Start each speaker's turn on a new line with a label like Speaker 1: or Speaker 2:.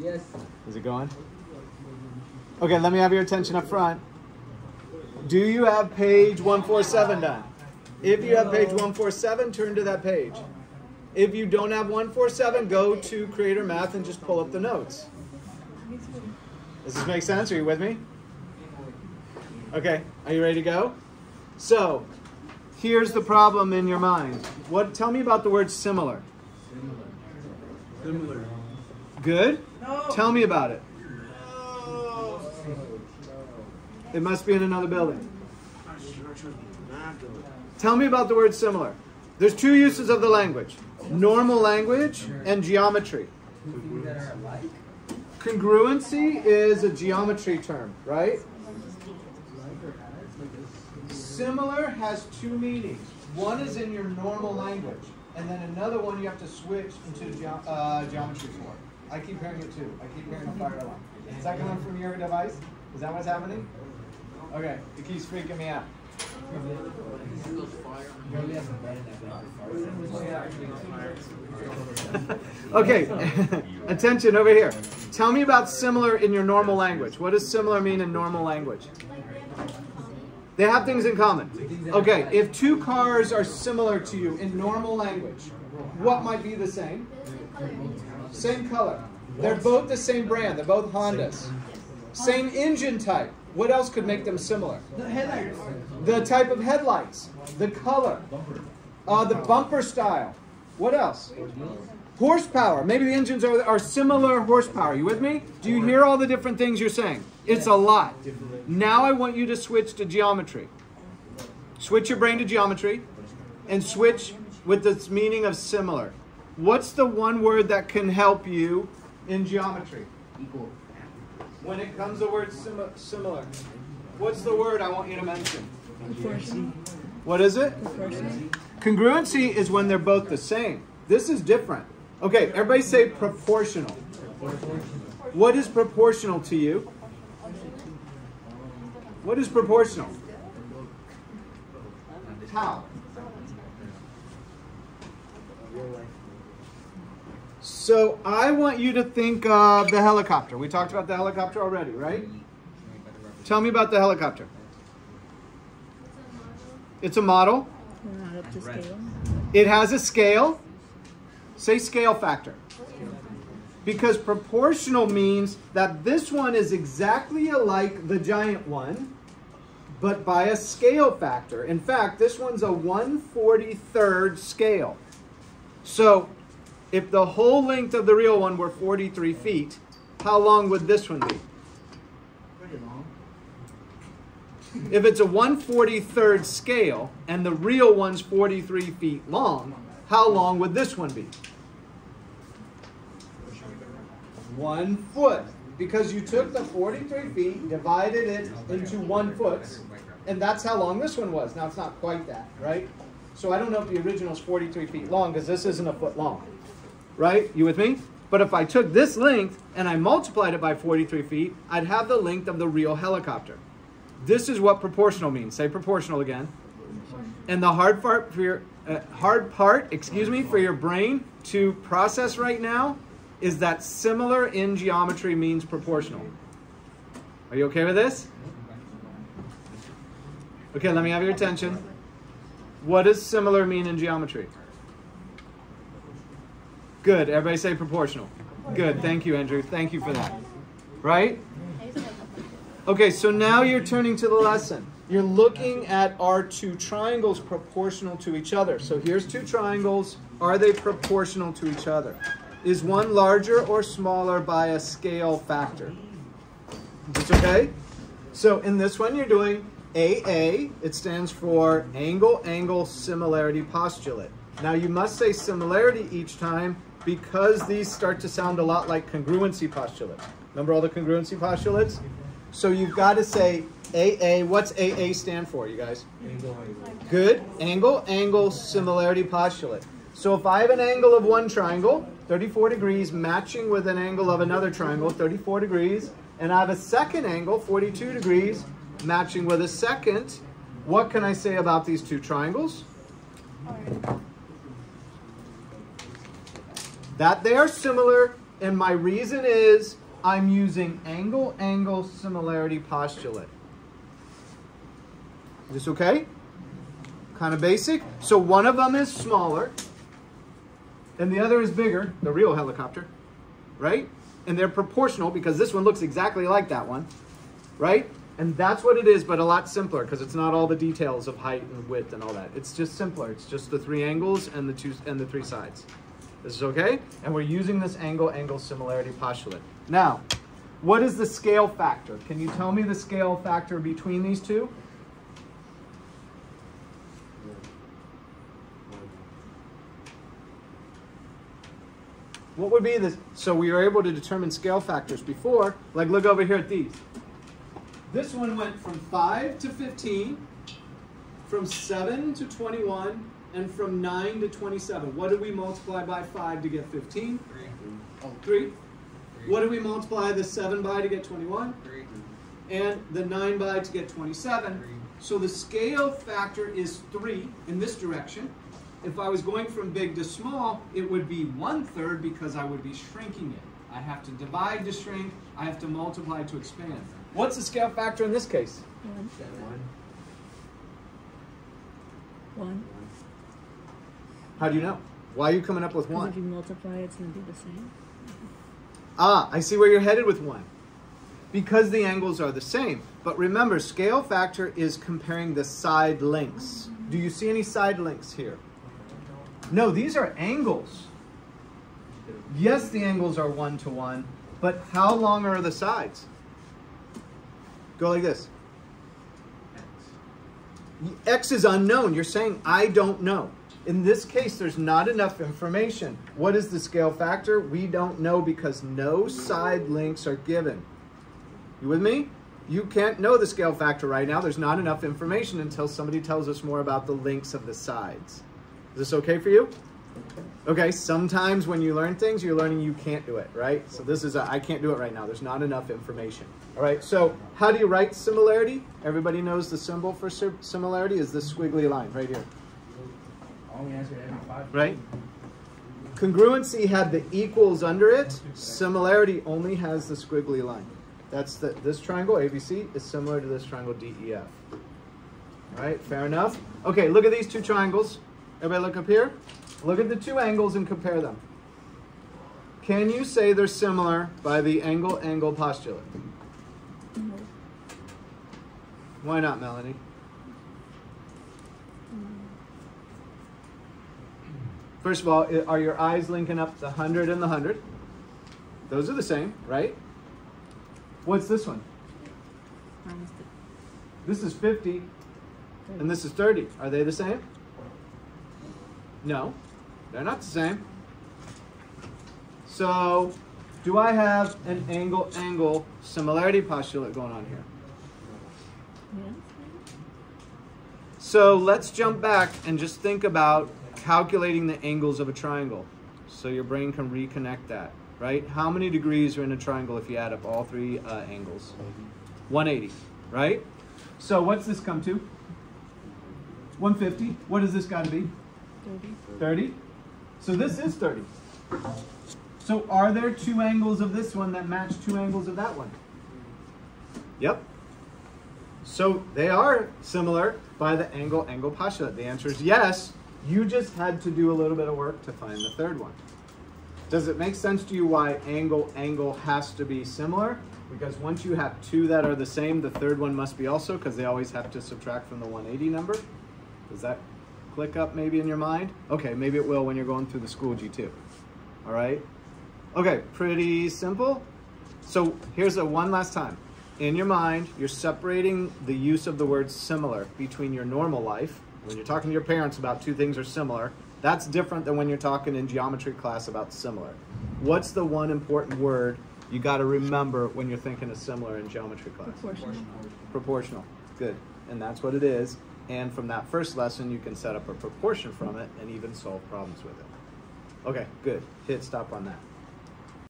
Speaker 1: Yes.
Speaker 2: Is it going? Okay, let me have your attention up front. Do you have page 147 done? If you have page 147, turn to that page. If you don't have 147, go to Creator Math and just pull up the notes. Does this make sense? Are you with me? Okay, are you ready to go? So, here's the problem in your mind. What? Tell me about the word similar.
Speaker 1: Similar.
Speaker 2: Good? Tell me about it. It must be in another building. Tell me about the word similar. There's two uses of the language normal language and geometry.
Speaker 1: Things that are alike.
Speaker 2: Congruency is a geometry term, right? Similar has two meanings. One is in your normal language, and then another one you have to switch into geo- uh, geometry for. I keep hearing it too. I keep hearing a fire alarm. That coming from your device? Is that what's happening? Okay, it keeps freaking me out. Okay, attention over here. Tell me about similar in your normal language. What does similar mean in normal language? They have things in common. Okay, if two cars are similar to you in normal language, what might be the same? Same color. They're both the same brand. They're both Hondas. Same engine type. What else could make them similar?
Speaker 1: The headlights.
Speaker 2: The type of headlights, the color, uh, the bumper style. What else? Horsepower. Maybe the engines are, are similar horsepower. You with me? Do you hear all the different things you're saying? It's a lot. Now I want you to switch to geometry. Switch your brain to geometry and switch with the meaning of similar. What's the one word that can help you in geometry?
Speaker 1: Equal.
Speaker 2: When it comes to words word simi- similar, what's the word I want you to mention? What is it? Congruency is when they're both the same. This is different. Okay, everybody say proportional. What is proportional to you? What is proportional? How? So I want you to think of the helicopter. We talked about the helicopter already, right? Tell me about the helicopter. It's a model. It has a scale. Say scale factor. Because proportional means that this one is exactly alike the giant one, but by a scale factor. In fact, this one's a 143rd scale. So if the whole length of the real one were 43 feet, how long would this one be?
Speaker 1: Pretty long.
Speaker 2: If it's a 143rd scale and the real one's 43 feet long, how long would this one be? One foot. Because you took the 43 feet, divided it into one foot, and that's how long this one was. Now it's not quite that, right? So I don't know if the original is 43 feet long because this isn't a foot long, right? You with me? But if I took this length and I multiplied it by 43 feet, I'd have the length of the real helicopter. This is what proportional means. Say proportional again. And the hard part for your uh, hard part, excuse me, for your brain to process right now is that similar in geometry means proportional. Are you okay with this? Okay, let me have your attention. What does similar mean in geometry? Good. Everybody say proportional. Good. Thank you, Andrew. Thank you for that. Right? Okay, so now you're turning to the lesson. You're looking at are two triangles proportional to each other? So here's two triangles. Are they proportional to each other? Is one larger or smaller by a scale factor? It's okay? So in this one, you're doing AA. It stands for angle angle similarity postulate. Now you must say similarity each time because these start to sound a lot like congruency postulates. Remember all the congruency postulates? So you've got to say AA. What's AA stand for, you guys? Good. Angle, angle, similarity postulate. So if I have an angle of one triangle, 34 degrees, matching with an angle of another triangle, 34 degrees, and I have a second angle, 42 degrees, matching with a second, what can I say about these two triangles? That they are similar And my reason is I'm using angle angle similarity postulate. Is this okay? Kind of basic. So one of them is smaller and the other is bigger, the real helicopter, right? And they're proportional because this one looks exactly like that one, right? And that's what it is, but a lot simpler because it's not all the details of height and width and all that. It's just simpler. It's just the three angles and the two and the three sides. This is okay? And we're using this angle-angle similarity postulate. Now, what is the scale factor? Can you tell me the scale factor between these two? What would be this? So we were able to determine scale factors before. Like look over here at these. This one went from 5 to 15, from 7 to 21, and from 9 to 27. What do we multiply by 5 to get 15?
Speaker 1: 3.
Speaker 2: Oh, 3. What do we multiply the 7 by to get 21?
Speaker 1: 3.
Speaker 2: And the 9 by to get 27.
Speaker 1: Three.
Speaker 2: So the scale factor is 3 in this direction. If I was going from big to small, it would be one third because I would be shrinking it. I have to divide to shrink, I have to multiply to expand. What's the scale factor in this case?
Speaker 3: One.
Speaker 1: 1.
Speaker 3: One.
Speaker 2: How do you know? Why are you coming up with
Speaker 3: one? if you multiply, it's going to be the same.
Speaker 2: Ah, I see where you're headed with 1. Because the angles are the same. But remember, scale factor is comparing the side lengths. Do you see any side lengths here? No, these are angles. Yes, the angles are one to one, but how long are the sides? Go like this. X is unknown. You're saying, I don't know. In this case, there's not enough information. What is the scale factor? We don't know because no side links are given. You with me? You can't know the scale factor right now. There's not enough information until somebody tells us more about the links of the sides. Is this okay for you? Okay, sometimes when you learn things, you're learning you can't do it, right? So this is, I can't do it right now. There's not enough information. All right, so how do you write similarity? Everybody knows the symbol for similarity is this squiggly line right here,
Speaker 1: Only answer every 5.
Speaker 2: right? Congruency had the equals under it. Similarity only has the squiggly line. That's the, this triangle, ABC, is similar to this triangle, DEF. All right, fair enough. Okay, look at these two triangles. Everybody look up here. Look at the two angles and compare them. Can you say they're similar by the angle-angle postulate?
Speaker 3: Mm-hmm.
Speaker 2: Why not, Melanie? First of all, are your eyes linking up the 100 and the 100? Those are the same, right? What's this one? This is 50 and this is 30. Are they the same? No, they're not the same. So, do I have an angle-angle similarity postulate going on here?
Speaker 3: Yes.
Speaker 2: So let's jump back and just think about calculating the angles of a triangle. So your brain can reconnect that, right? How many degrees are in a triangle if you add up all three uh, angles? 180, right? So what's this come to? 150. What does this got to be?
Speaker 3: 30.
Speaker 2: 30. So this is 30. So are there two angles of this one that match two angles of that one? Yep. So they are similar by the angle angle postulate. The answer is yes. You just had to do a little bit of work to find the third one. Does it make sense to you why angle angle has to be similar? Because once you have two that are the same, the third one must be also because they always have to subtract from the 180 number. Does that click up maybe in your mind? Okay, maybe it will when you're going through the school G2. All right? Okay, pretty simple. So here's a one last time. In your mind, you're separating the use of the word similar between your normal life. When you're talking to your parents about two things are similar, that's different than when you're talking in geometry class about similar. What's the one important word you got to remember when you're thinking of similar in geometry class?
Speaker 3: Proportional.
Speaker 2: Proportional. Good. And that's what it is. And from that first lesson, you can set up a proportion from it and even solve problems with it. Okay, good. Hit stop on that.